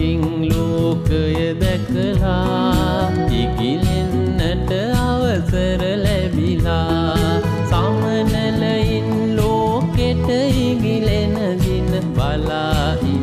ඇසකින් ලෝකය දැකලා ඉගිලෙන්නට අවසර ලැබිලා සමනලයින් ලෝකෙට ඉගිලෙන දින බලාහි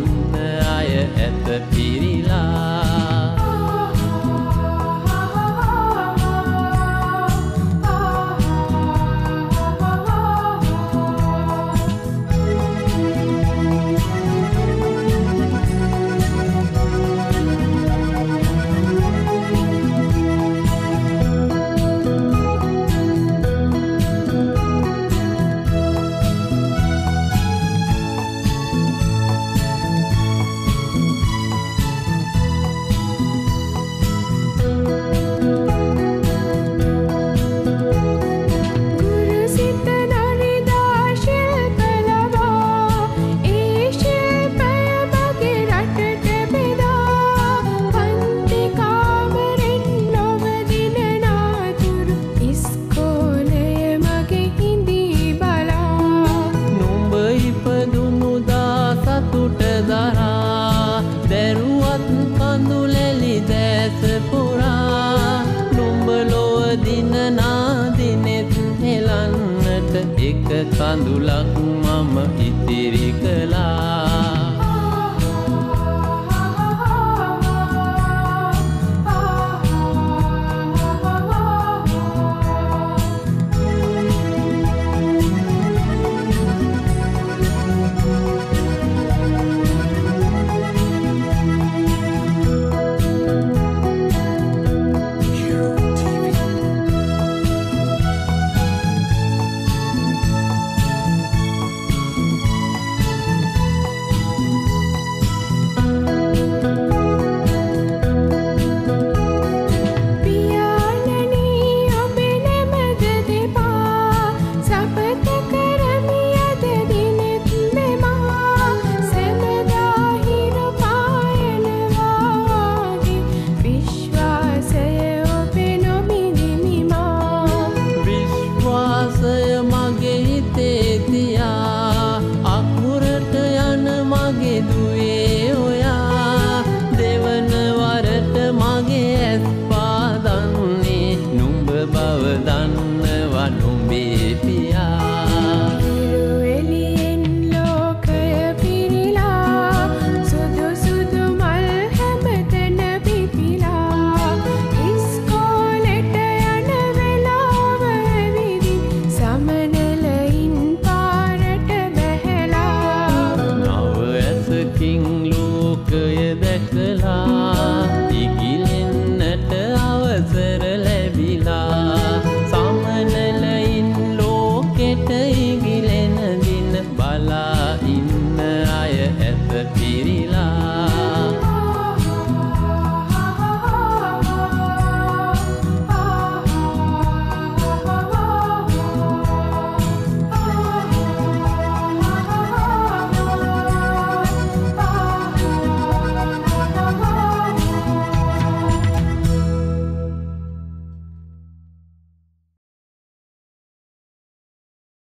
එක කඳුලක් මම ඉතිරි කළා. medo සමනලයින් ලෝකෙට